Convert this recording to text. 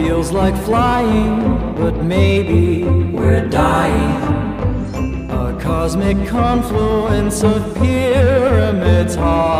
feels like flying, but maybe we're dying. A cosmic confluence of pyramids, high.